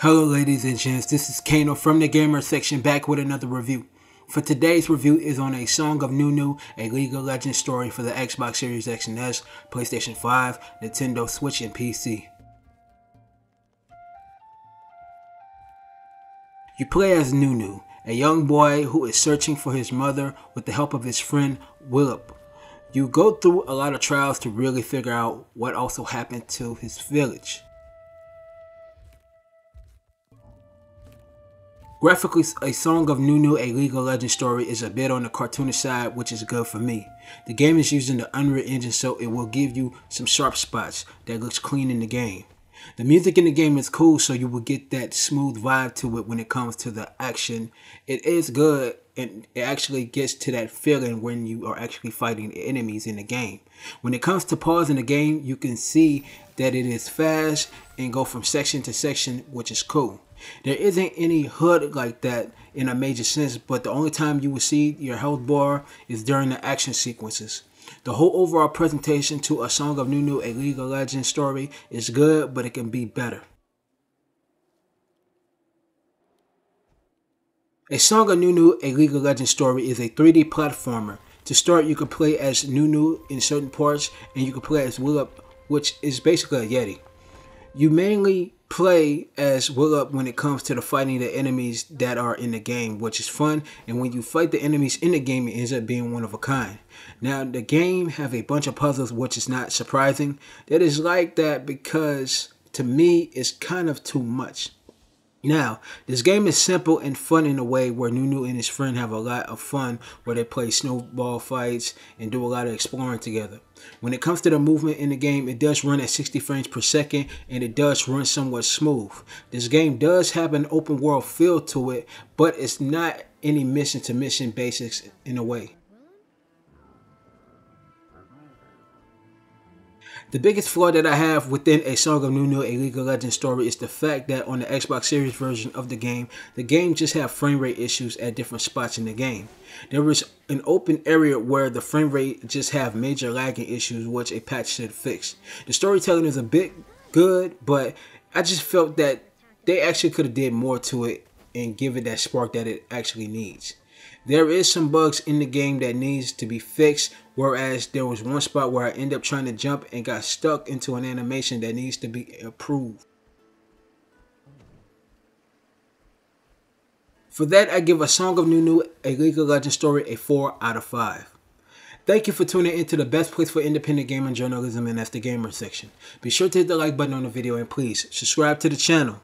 Hello ladies and gents, this is Kano from the Gamer section back with another review. For today's review is on A Song of Nunu, a League of Legends story for the Xbox Series X and S, PlayStation 5, Nintendo Switch, and PC. You play as Nunu, a young boy who is searching for his mother with the help of his friend Willump. You go through a lot of trials to really figure out what also happened to his village. Graphically, A Song of Nunu, a League of Legends story, is a bit on the cartoonish side, which is good for me. The game is using the Unreal Engine, so it will give you some sharp spots that looks clean in the game. The music in the game is cool, so you will get that smooth vibe to it when it comes to the action. It is good, and it actually gets to that feeling when you are actually fighting enemies in the game. When it comes to pausing the game, you can see that it is fast and go from section to section, which is cool. There isn't any HUD like that in a major sense, but the only time you will see your health bar is during the action sequences. The whole overall presentation to A Song of Nunu, a League of Legends story is good, but it can be better. A Song of Nunu, a League of Legends story is a 3D platformer. To start, you can play as Nunu in certain parts, and you can play as Willump, which is basically a Yeti. You mainly play as Willump when it comes to the fighting the enemies that are in the game, which is fun. And when you fight the enemies in the game, it ends up being one of a kind. Now, the game have a bunch of puzzles, which is not surprising. That is like that because to me, it's kind of too much. Now, this game is simple and fun in a way where Nunu and his friend have a lot of fun where they play snowball fights and do a lot of exploring together. When it comes to the movement in the game, it does run at 60 frames per second and it does run somewhat smooth. This game does have an open world feel to it, but it's not any mission to mission basics in a way. The biggest flaw that I have within A Song of Nunu, a League of Legends story is the fact that on the Xbox Series version of the game, the game just have frame rate issues at different spots in the game. There was an open area where the frame rate just have major lagging issues which a patch should fix. The storytelling is a bit good, but I just felt that they actually could have did more to it and give it that spark that it actually needs. There is some bugs in the game that needs to be fixed, whereas there was one spot where I ended up trying to jump and got stuck into an animation that needs to be improved. For that, I give A Song of Nunu, a League of Legends story, a 4 out of 5. Thank you for tuning into the best place for independent gaming journalism and that's the gamer section. Be sure to hit the like button on the video and please subscribe to the channel.